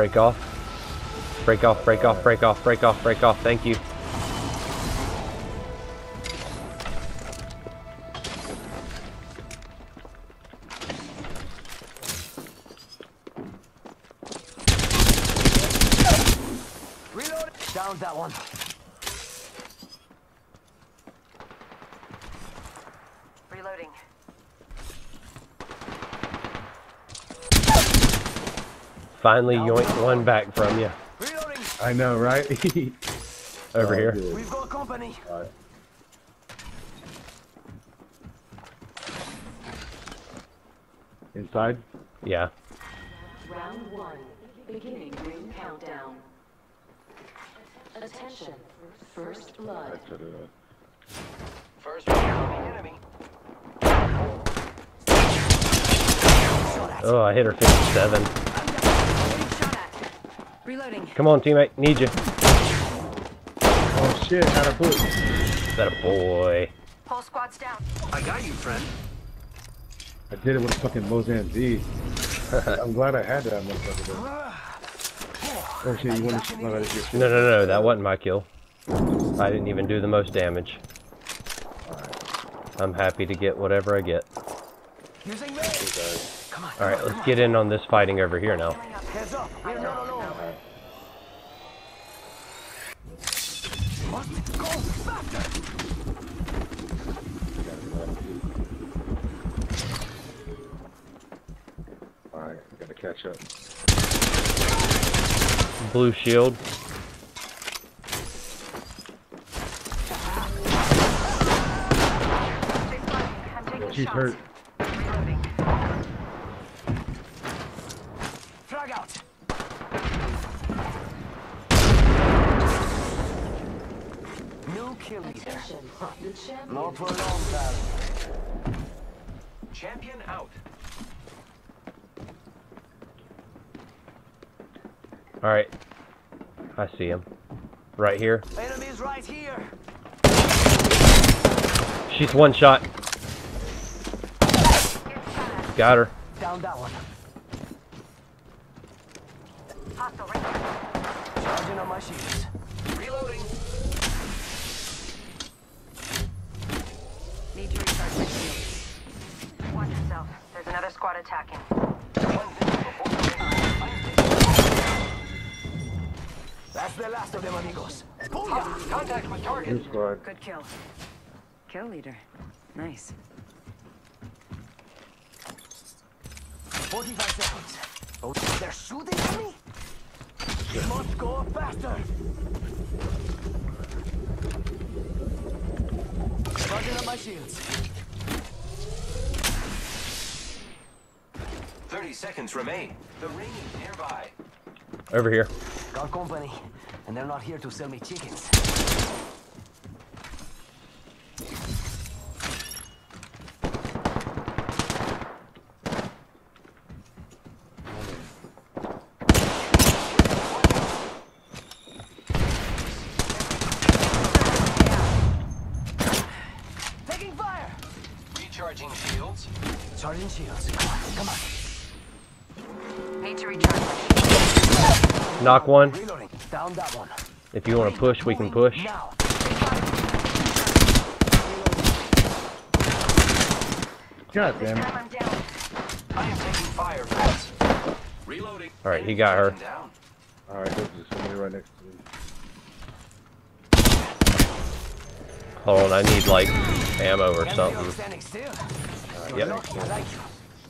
Break off. Break off, break off, break off, break off, break off. Thank you. Reload. Down that one. Finally yoinked one back from you. I know, right? Over Oh, here. good. We've got company. Alright. Inside? Yeah. Round one. Beginning ring countdown. Attention. First blood. That's what it is. First enemy. Oh, I hit her 57. Getting. Reloading. Come on, teammate. Need you. Oh shit, had a boot. That a boy. Whole squad's down. I got you, friend. I did it with a fucking Mozambique. I'm glad I had that motherfucker though. Oh shit, you want to no, that is your shit. No, no, no. That wasn't my kill. I didn't even do the most damage. I'm happy to get whatever I get. Using me. Come on. Alright, let's get in on this fighting over here now. Catch up. Blue shield. I'm She's hurt. Reloading. Frag out. New kill leader. Attention. Not for long, pal. Champion out. Alright. I see him. Right here. Enemies right here. She's one shot. Got her. Down that one. Hostile right there. Charging on my shields. Reloading. Need to recharge my shields. Watch yourself. There's another squad attacking. That's the last of them, amigos. Contact with target. Squad. Good kill. Kill leader. Nice. 45 seconds. Oh, they're shooting at me? We must go faster. Charging up my shields. 30 seconds remain. The ring is nearby. Over here. Got company, and they're not here to sell me chickens. Taking fire! Recharging shields. Charging shields. Come on, come on. Need to recharge. Knock one. Reloading. Down that one. If you want to push, we can push. Now. God damn it. I'm down. I am taking fire, friends. Reloading. Alright, he got her. Charging Alright, there's just somebody right next to me. Hold on, I need like ammo or something. standing still. Yep. You're lucky, I like you.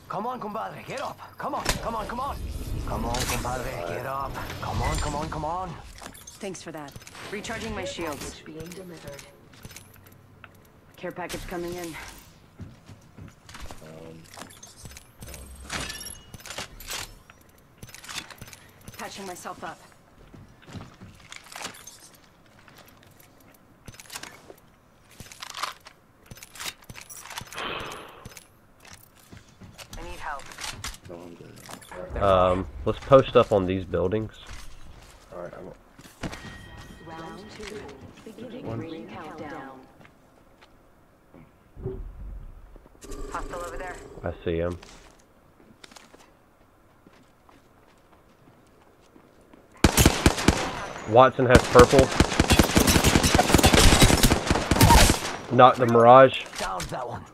Come on, compadre, get up. Come on, come on, come on. Come on, compadre, get up. Come on, come on, come on. Thanks for that. Recharging my shields. Package being delivered. Care package coming in. Patching myself up. I need help. No, I'm good. Alright, Um, let's post up on these buildings. alright, I'm Round two. Beginning ring countdown. Hostile over there. I see him. Watson has purple. Knock the Mirage. Down that one.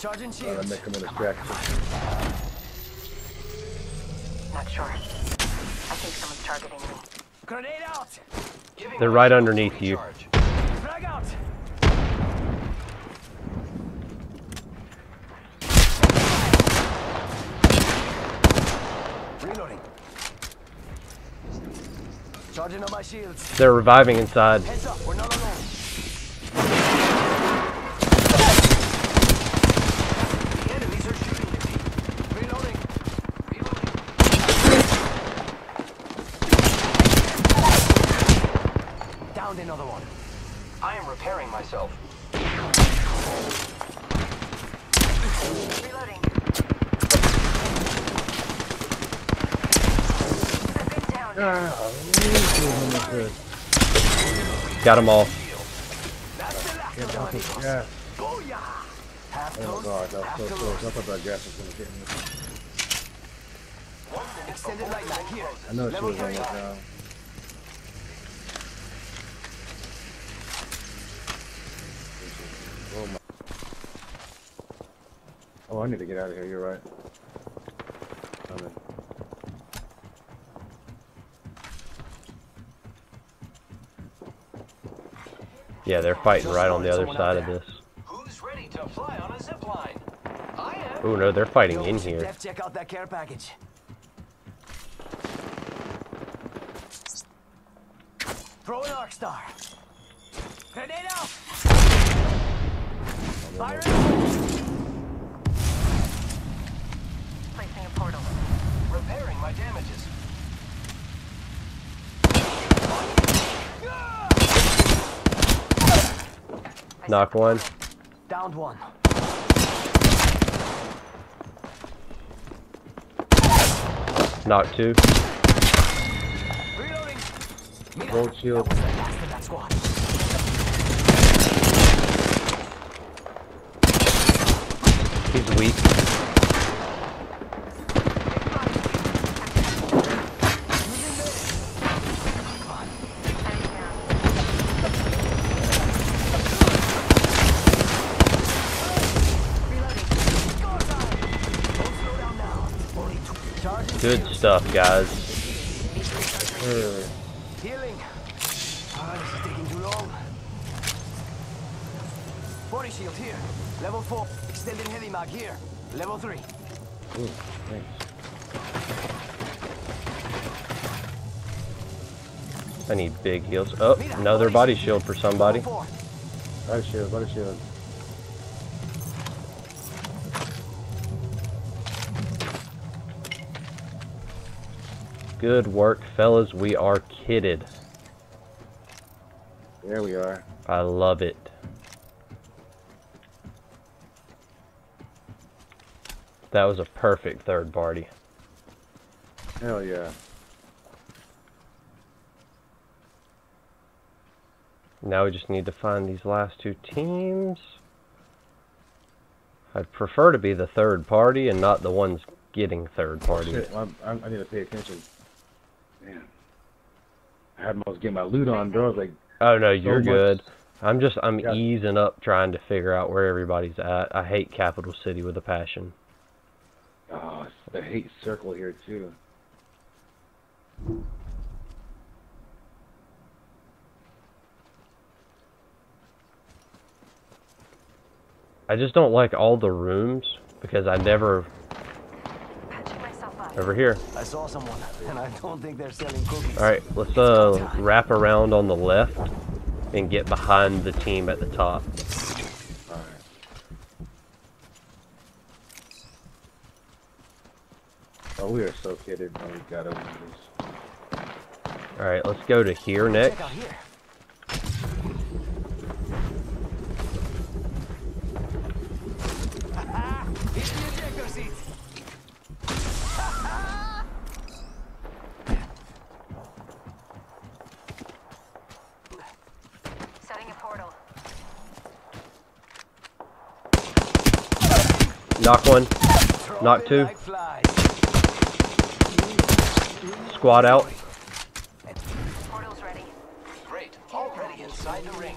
Charging shields. make him a distraction. Not sure. I think someone's targeting me. Grenade out. They're right underneath you. Frag out. Reloading. Charging on my shields. They're reviving inside. Heads up, we're not alone. The enemies are shooting at me. Reloading. Reloading. Downed another one. I am repairing myself. Reloading. I've been down. Ah, ooh, that's good. Got them all. That's the last Get of off them. his gas. Booyah! Half Oh god, that was so close. I thought that gas was gonna hit me. Extended light mag here. I know she Level was almost three. down. Oh, I need to get out of here. You're right. Coming. Yeah, they're fighting right on the other side of this. Who's ready to fly on a zip line? I am. Oh no, they're fighting in here. check out that care package. Throw an arc star. Grenade out. Oh, Fire Repairing my damages. Knock one. Downed one. Knock two. Reloading. Gold shield. That was the last of that squad. He's weak. Heading down. Reloading. Go time. Don't slow down now. Only two. Charging Good shields. Stuff, guys. Healing. Ah, this is taking too long. Body shield here. Level 4. Extended heavy mag here. Level 3. ooh, thanks. I need big heals. Oh, another body shield for somebody. Body shield, body shield. Good work, fellas. We are kitted. There we are. I love it. That was a perfect third party. Hell yeah. Now we just need to find these last two teams. I'd prefer to be the third party and not the ones getting third party. Shit, I'm, I need to pay attention. Man. I had most get my loot on, bro. I was like, Oh no, you're much- good. I'm just I'm Yeah. easing up trying to figure out where everybody's at. I hate Capital City with a passion. oh, I hate circle here too. I just don't like all the rooms because I never Patching myself up. Over here. I saw someone, and I don't think they're selling cookies. All right, let's uh wrap around on the left and get behind the team at the top. Alright. Oh, we are so kidded. Oh, we gotta win this. All right, let's go to here next. Check out here. Hit the ejector seat. Setting a portal. Knock one. Knock two. like squad out. Portal's ready. Great. Already inside the ring.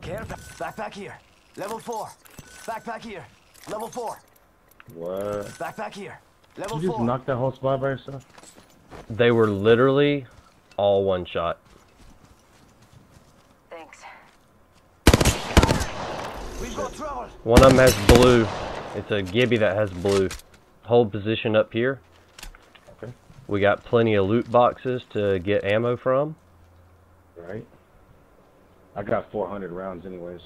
Care backpack here. Level four. Backpack here. Level four. What? Backpack here. Level You just four. knocked that whole spot by yourself? They were literally all one shot. Thanks. We've got trouble. One of them has blue. It's a Gibby that has blue. Hold position up here. Okay. We got plenty of loot boxes to get ammo from. Right. I got 400 rounds anyways.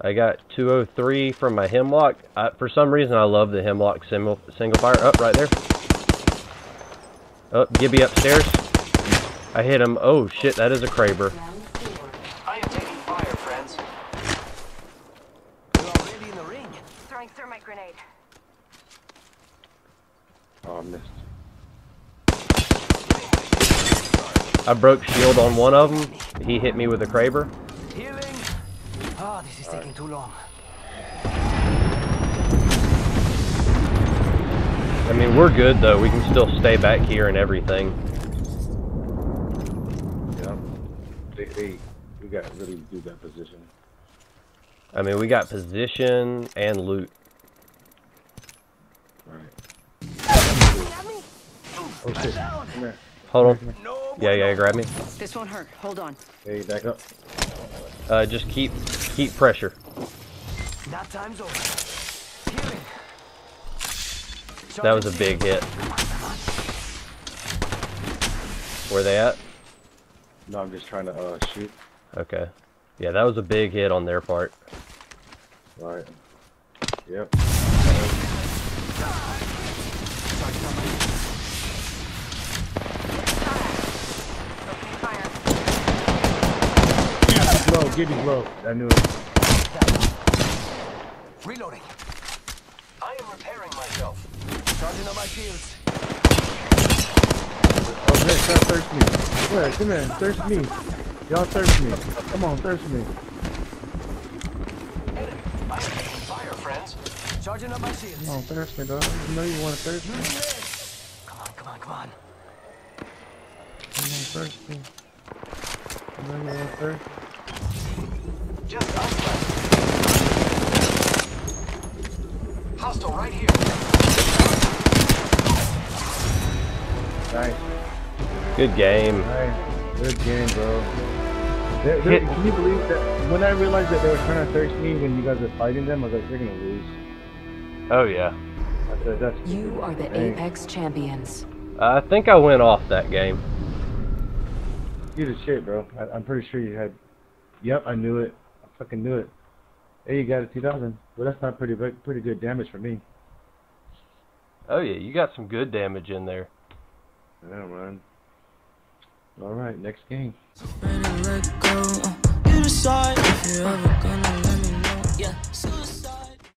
I got 203 from my Hemlok. I, for some reason, I love the Hemlok single, single fire. Up right there. Up, Gibby upstairs. I hit him. Oh shit, that is a Kraber. Round four. I am taking fire, friends. We're already in the ring. Throwing thermite grenade. Oh, I missed. I broke shield on one of them. He hit me with a Kraber. Healing. Ah, this is taking too long. I mean, we're good though. We can still stay back here and everything. Yep. They, they, we got to really do that position. I mean, we got position and loot. Right. Oh shit. Come here. Hold on. No. Yeah, yeah, grab me. This won't hurt. Hold on. Hey, back up. Uh, just keep, keep pressure. That time's over. That was a big hit. Where they at? No, I'm just trying to uh, shoot. Okay. Yeah, that was a big hit on their part. Right. Yep. Opening fire. Gibby's low. Gibby's. I knew it. Reloading. I am repairing myself. Charging on my shields. Oh, man, stop thirst me. Come here, come here, thirst me. Y'all thirst me. Come on, thirst me. I am taking fire, friends. Charging on my shields. Oh, come on, thirst me, dog. You know you want to thirst me. Come on, come on, come on. Come on, thirst me. You know you want to thirst Just us left. Hostile right here. Nice, Good game. nice. Good game, bro. They- they- Hit- can you believe that? When I realized that they were trying to thirst me when you guys were fighting them, I was like, they're gonna lose. Oh yeah. I said, that's You are the Dang. Apex champions. I think I went off that game. You the shit, bro. I, I'm pretty sure you had. Yep, I knew it. I fucking knew it. Hey, you got a 2000. Well, that's not pretty big- pretty good damage for me. Oh yeah, you got some good damage in there. Yeah, man. All right, next game. ready